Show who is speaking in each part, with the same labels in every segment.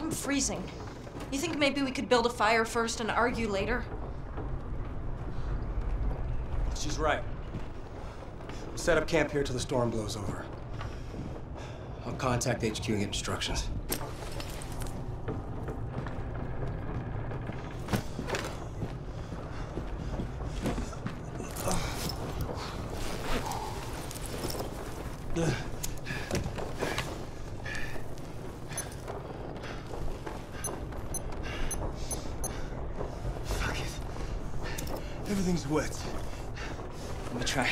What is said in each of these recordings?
Speaker 1: I'm freezing. You think maybe we could build a fire first and argue later?
Speaker 2: She's right. We'll set up camp here till the storm blows over. I'll contact HQ and get instructions.
Speaker 3: Fuck it. Everything's wet.
Speaker 2: Let me try.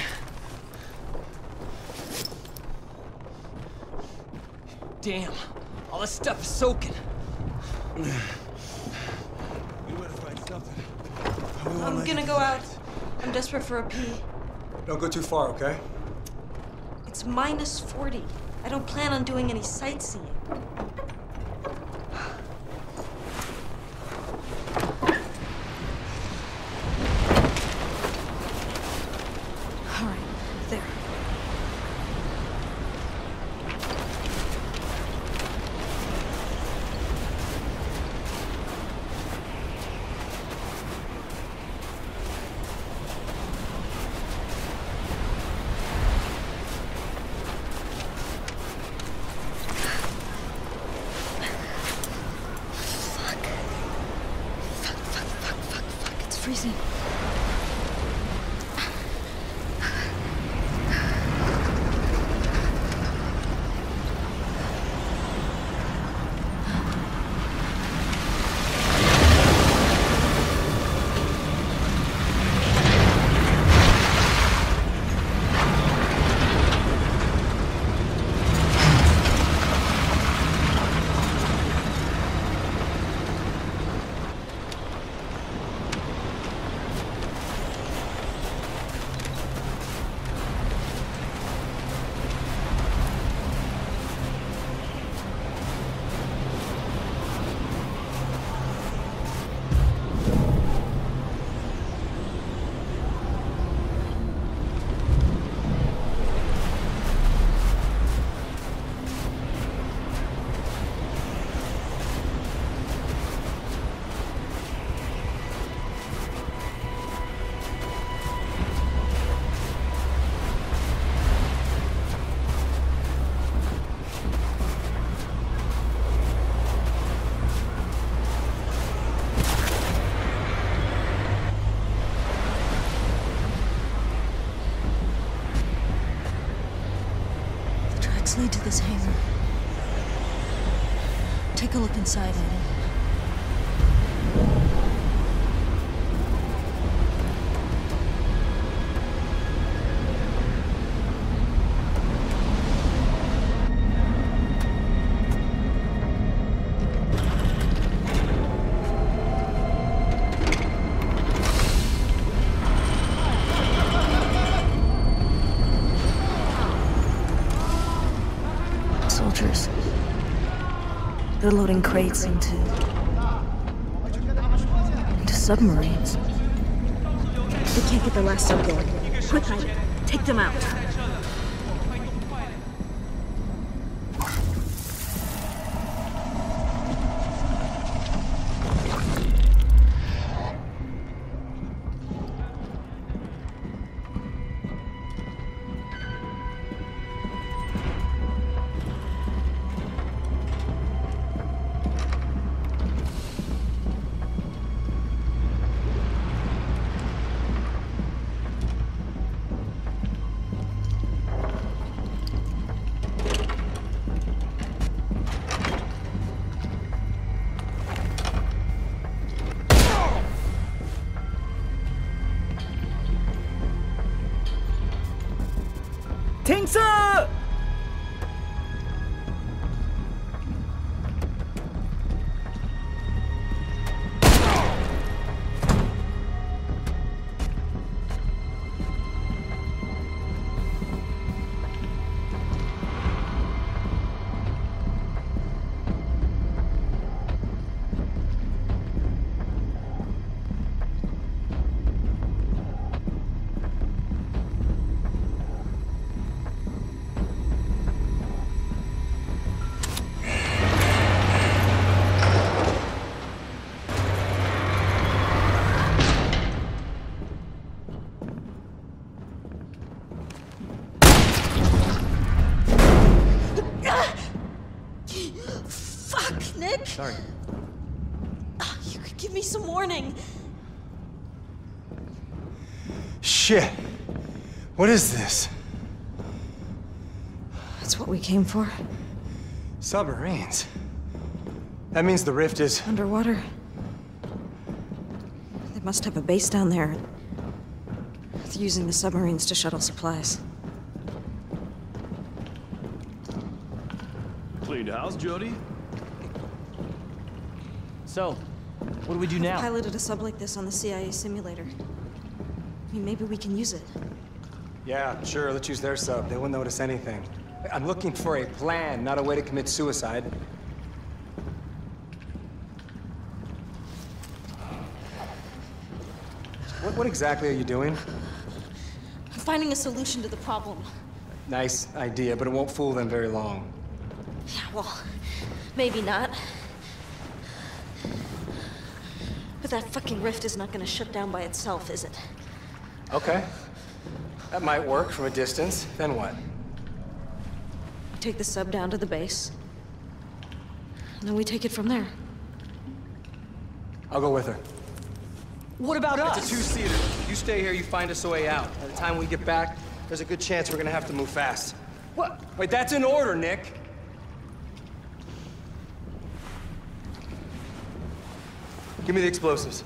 Speaker 2: Damn. All this stuff is soaking.
Speaker 3: We better find something. I don't wanna
Speaker 1: I'm gonna go out. I'm desperate for a pee.
Speaker 2: Don't go too far, okay?
Speaker 1: It's minus 40. I don't plan on doing any sightseeing. The lead to this hangar. Take a look inside, Aiden. They're loading crates into. into submarines.
Speaker 4: We can't get the last sub going. Quick. Take them out.
Speaker 2: What is this?
Speaker 1: That's what we came for.
Speaker 2: Submarines. That means the rift is.
Speaker 1: Underwater. They must have a base down there. They're using the submarines to shuttle supplies.
Speaker 3: Cleaned house, Jodie?
Speaker 5: So, what do we do now?
Speaker 1: I piloted a sub like this on the CIA simulator. I mean, maybe we can use it.
Speaker 2: Yeah, sure, let's use their sub. They won't notice anything. I'm looking for a plan, not a way to commit suicide. What, what exactly are you doing?
Speaker 1: I'm finding a solution to the problem.
Speaker 2: Nice idea, but it won't fool them very long.
Speaker 1: Yeah, well, maybe not. But that fucking rift is not gonna shut down by itself, is it?
Speaker 2: Okay. That might work from a distance. Then what?
Speaker 1: We take the sub down to the base. And then we take it from there.
Speaker 2: I'll go with her.
Speaker 5: What about us?
Speaker 2: It's a two-seater. You stay here, you find us a way out. By the time we get back, there's a good chance we're gonna have to move fast.
Speaker 5: What?
Speaker 2: Wait, that's an order, Nick. Give me the explosives.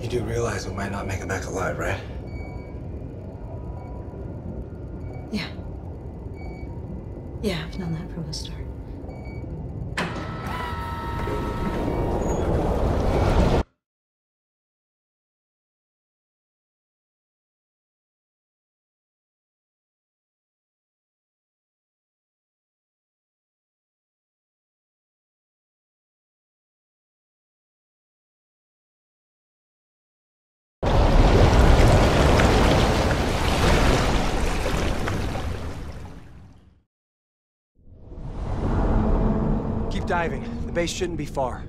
Speaker 2: You do realize we might not make it back alive, right?
Speaker 1: Yeah. Yeah, I've known that from the start.
Speaker 2: Diving. The base shouldn't be far.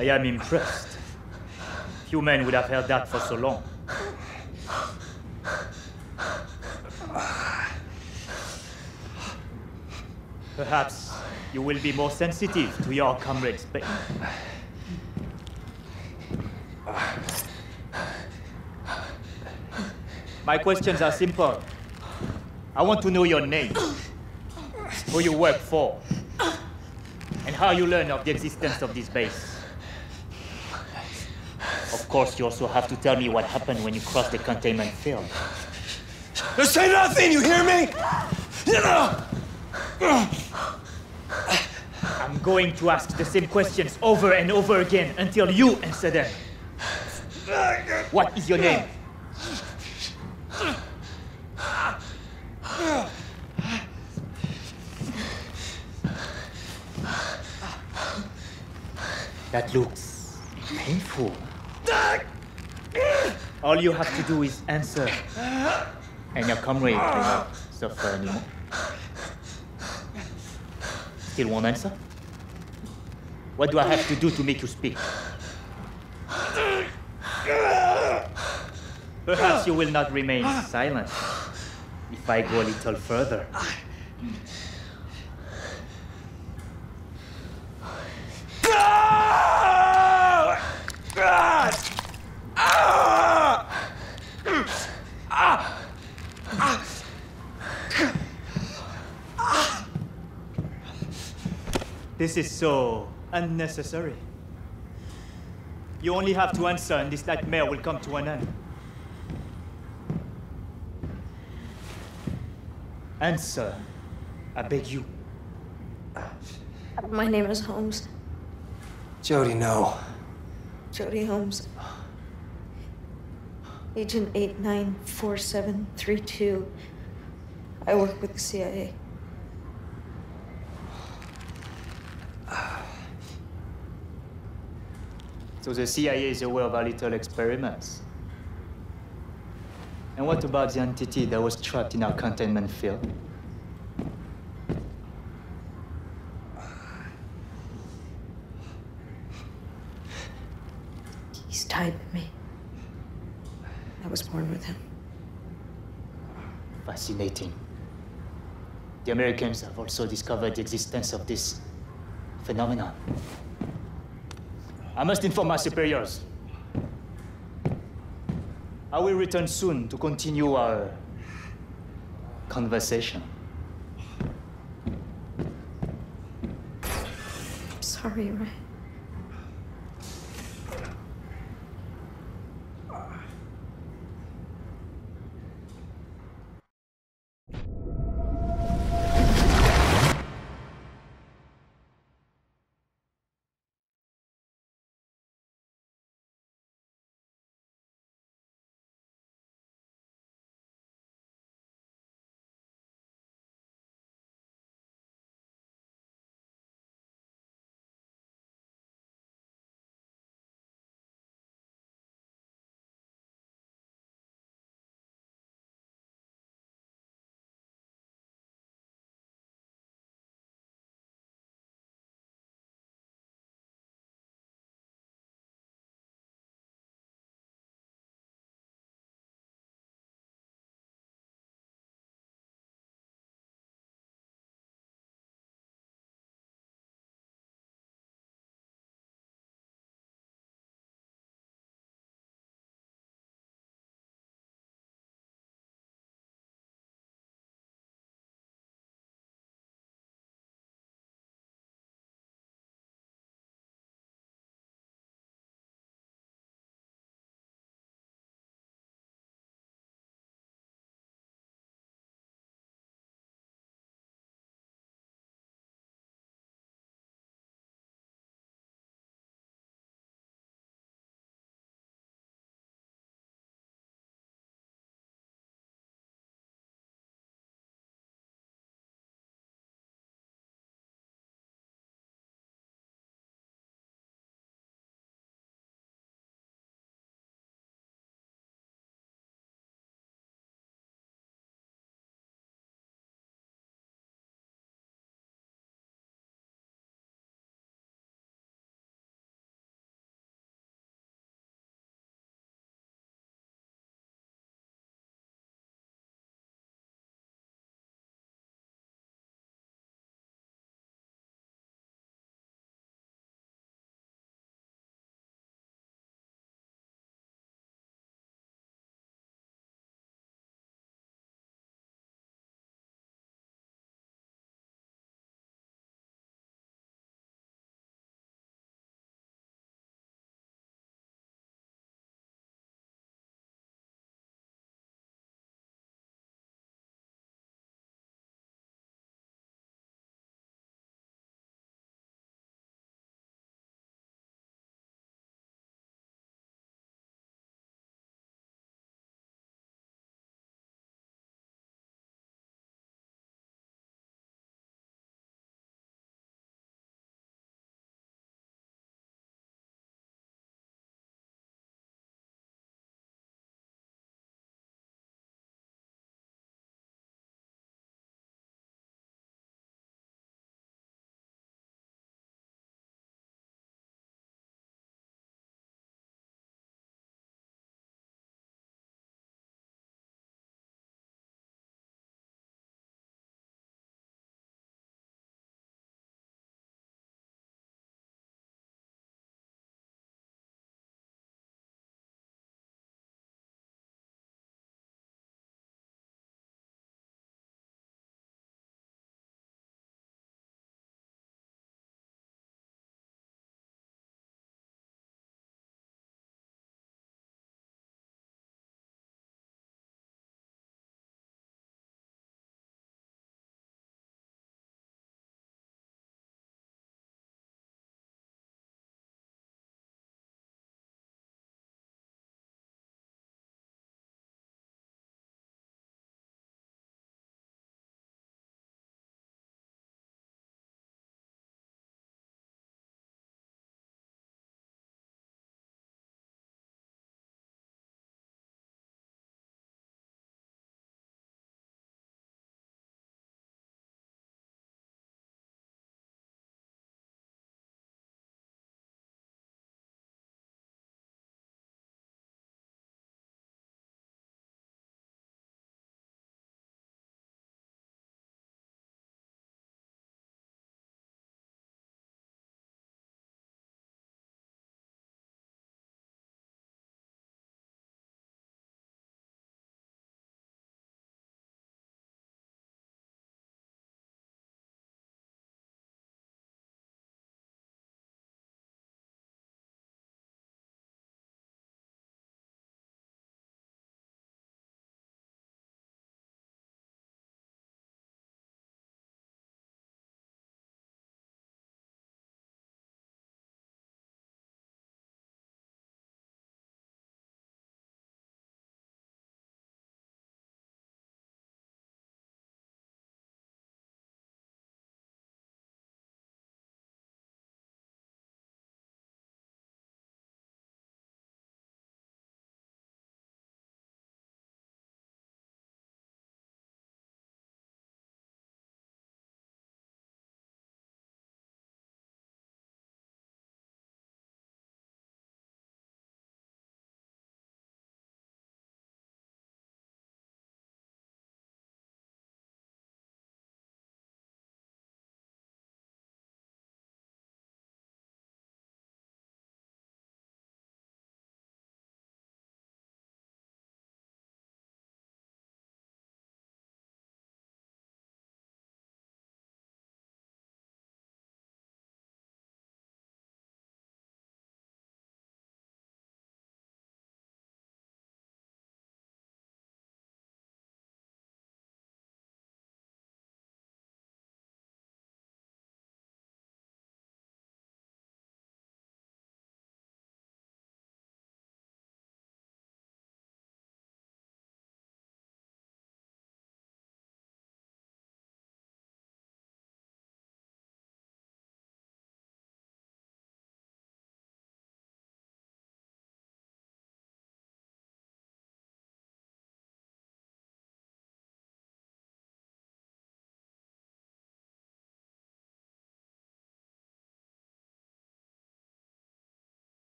Speaker 2: I
Speaker 6: am impressed. Few men would have heard that for so long. Perhaps you will be more sensitive to your comrade's pain. My questions are simple. I want to know your name, who you work for, and how you learn of the existence of this base. Of course, you also have to tell me what happened when you crossed the containment field.
Speaker 3: Just say nothing, you hear me?
Speaker 6: I'm going to ask the same questions over and over again until you answer them. What is your name? All you have to do is answer, and your comrade will not suffer anymore. Still won't answer? What do I have to do to make you speak? Perhaps you will not remain silent if I go a little further. This is so unnecessary. You only have to answer, and this nightmare will come to an end. Answer. I beg you.
Speaker 1: My name is Holmes.
Speaker 2: Jodie, no.
Speaker 1: Jodie Holmes. Agent 894732. I work with the CIA.
Speaker 6: So the CIA is aware of our little experiments. And what about the entity that was trapped in our containment field?
Speaker 1: He's tied to me. I was born with him.
Speaker 6: Fascinating. The Americans have also discovered the existence of this phenomenon. I must inform my superiors. I will return soon to continue our conversation.
Speaker 1: I'm sorry, Ray.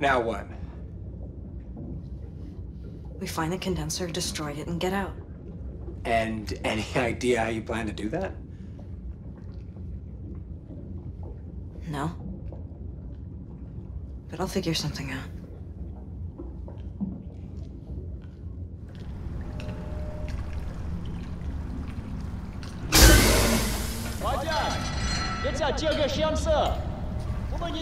Speaker 2: Now what?
Speaker 1: We find the condenser, destroy it, and get out.
Speaker 2: And any idea how you plan to do that?
Speaker 1: No. But I'll figure something out. Come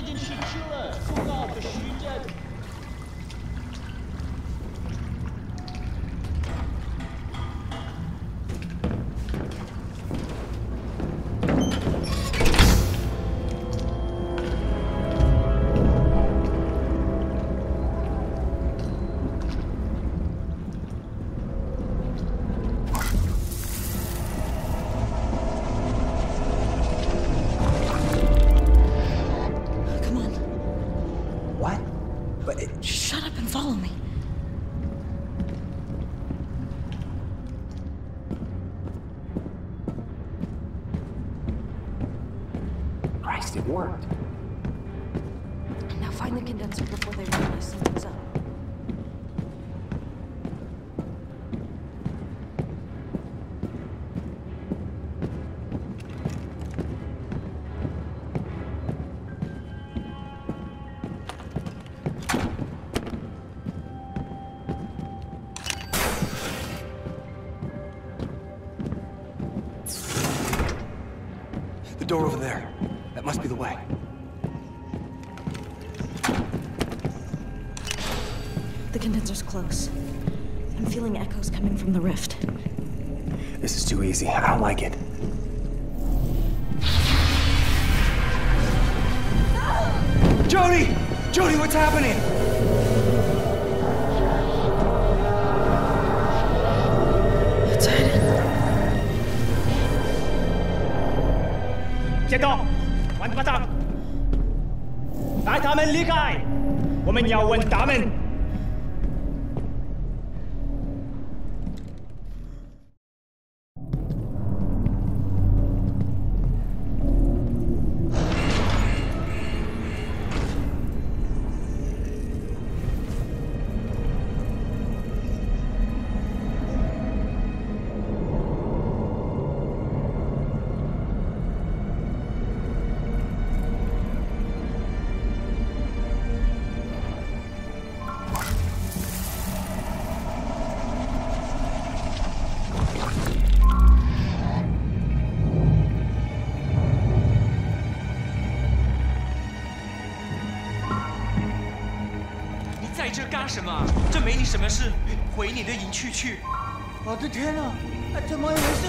Speaker 1: The close. I'm feeling echoes coming from the rift.
Speaker 2: This is too easy. I don't like it.
Speaker 7: 干什么？这没你什么事，回你的营区去。
Speaker 5: 我的天哪，怎么回事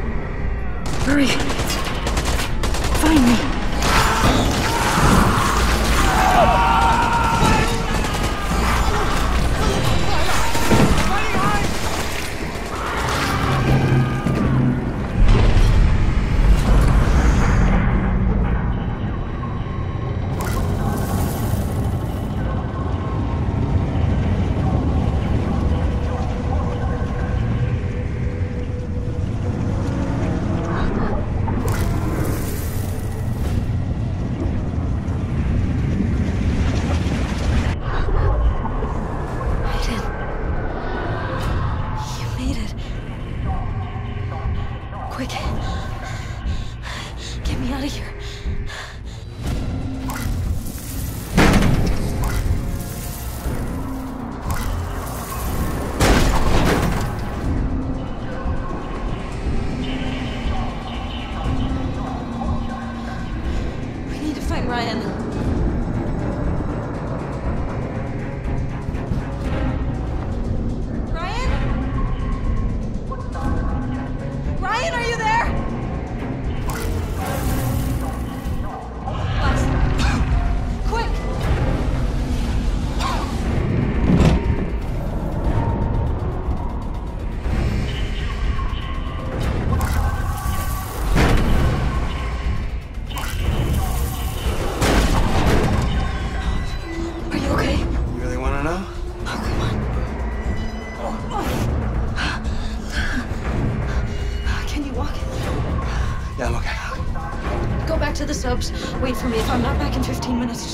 Speaker 4: Hurry. Find me.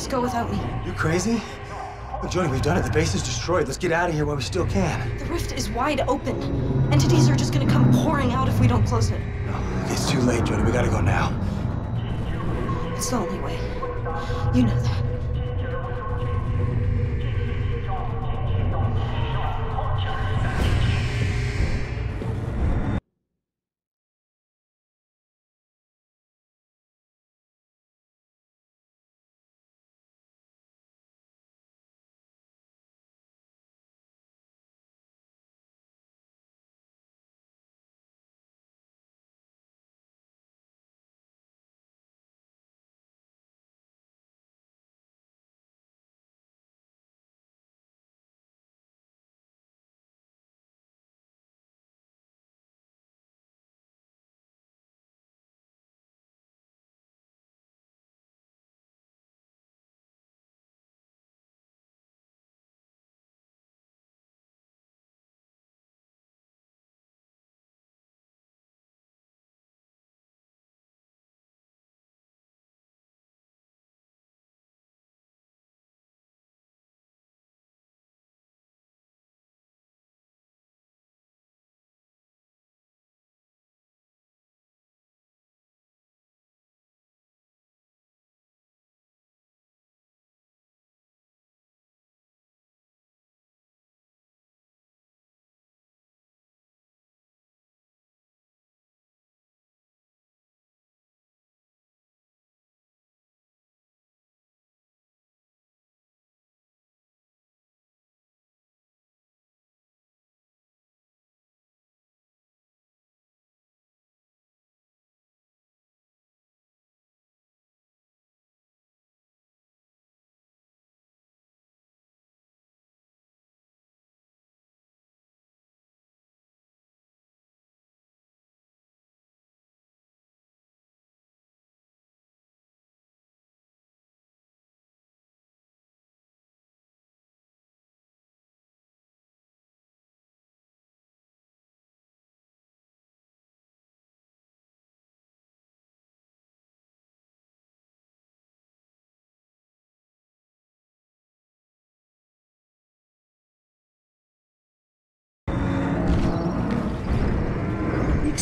Speaker 1: Just go without me.
Speaker 2: You crazy? Look, Jodie, we've done it. The base is destroyed. Let's get out of here while we still can.
Speaker 1: The rift is wide open. Entities are just gonna come pouring out if we don't close it.
Speaker 2: No, it's too late, Jodie. We gotta go now.
Speaker 1: It's the only way. You know that.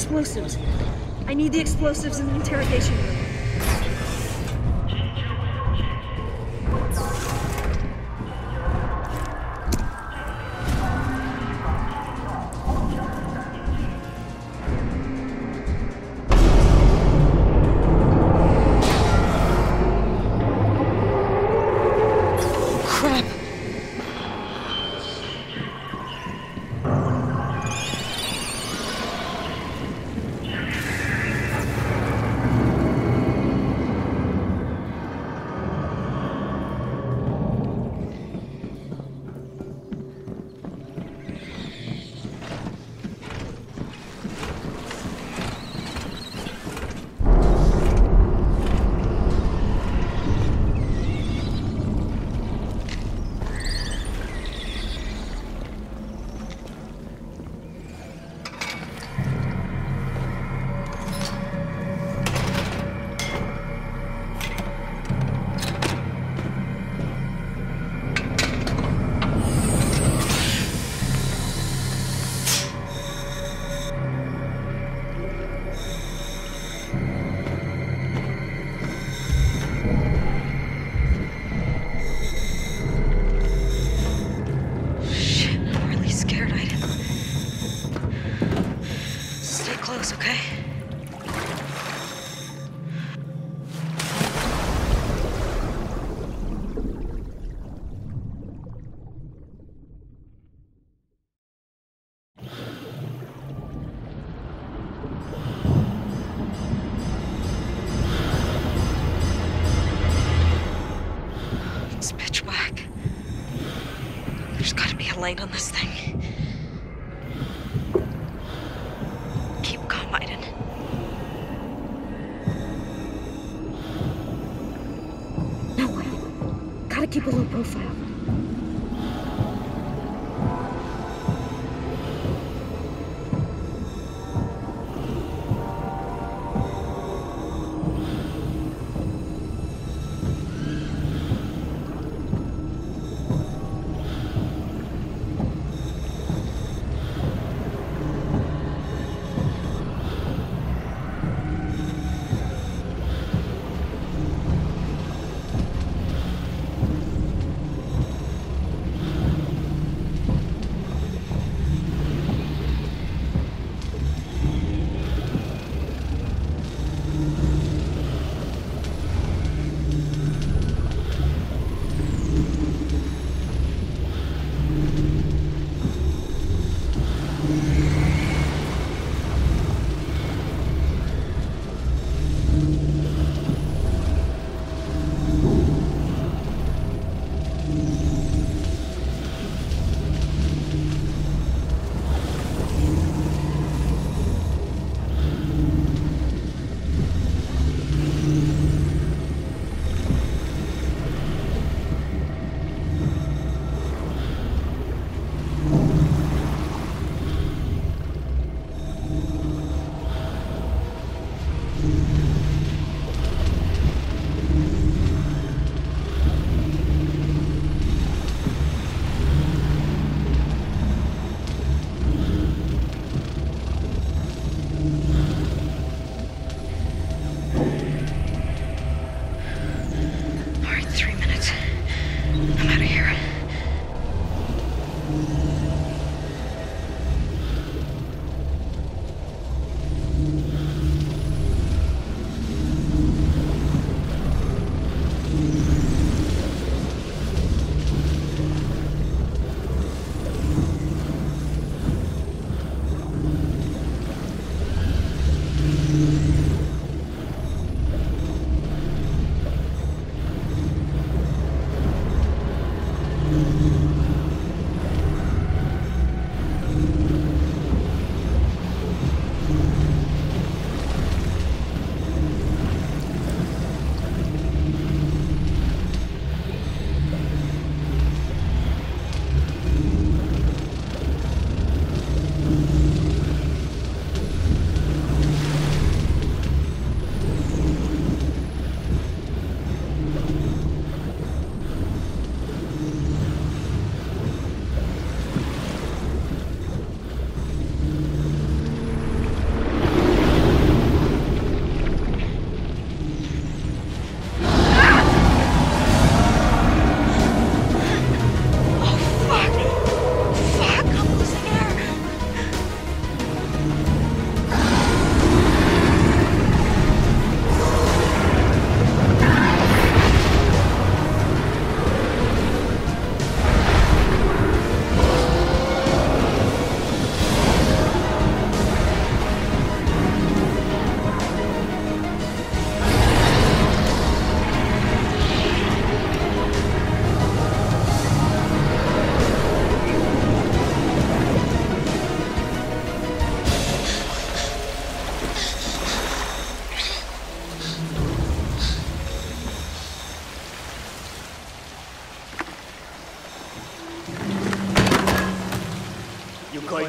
Speaker 4: Explosives. I need the explosives in the interrogation room.
Speaker 1: Light on this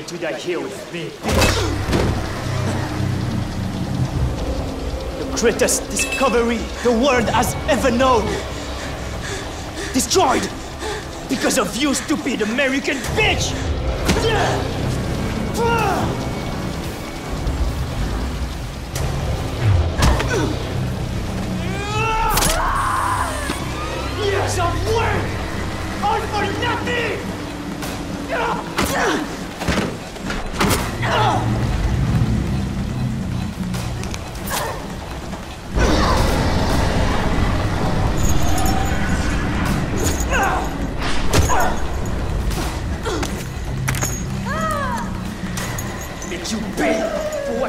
Speaker 6: To die here with me. The greatest discovery the world has ever known. Destroyed because of you, stupid American bitch!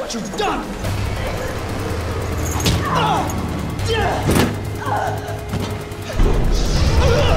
Speaker 7: What you've done!
Speaker 1: Oh,
Speaker 2: On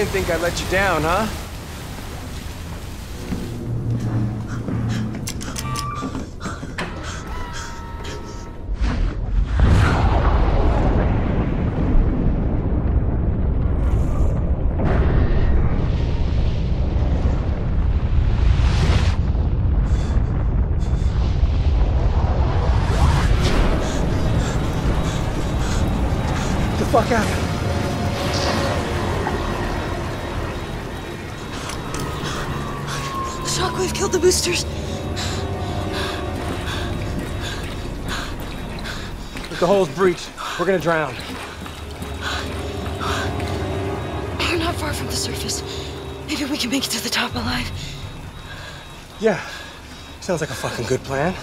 Speaker 2: didn't think I'd let you down, huh? Gonna drown.
Speaker 1: We're not far from the surface. Maybe we can make it to the top alive.
Speaker 2: Yeah. Sounds like a fucking good plan.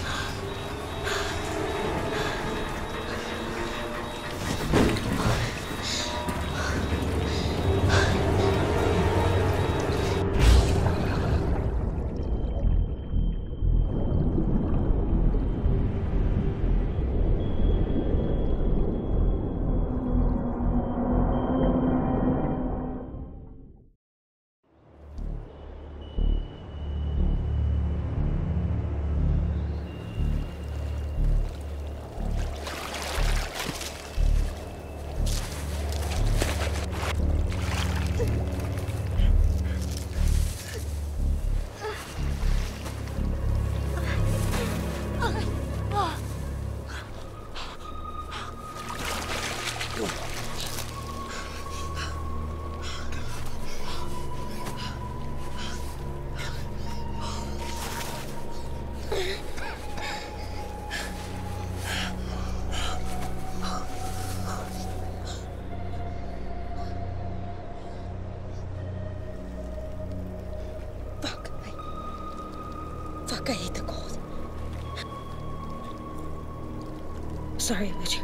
Speaker 4: Sorry about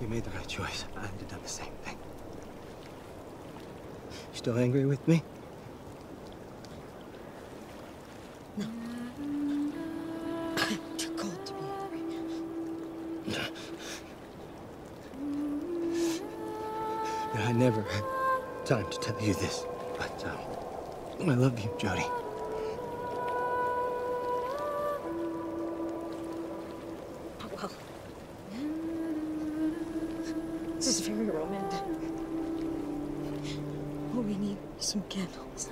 Speaker 2: You made the right choice. I'd have done the same thing. You still angry with me?
Speaker 1: I'm too cold to be angry.
Speaker 2: Yeah, I never had time to tell you this, but um, I love you,
Speaker 1: Jodie. All we need some candles.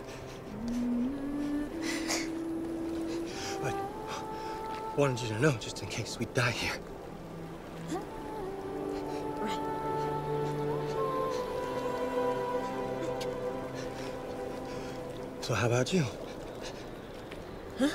Speaker 2: I wanted you to know just in case we die here.
Speaker 1: Right.
Speaker 2: So how about you?
Speaker 1: Huh?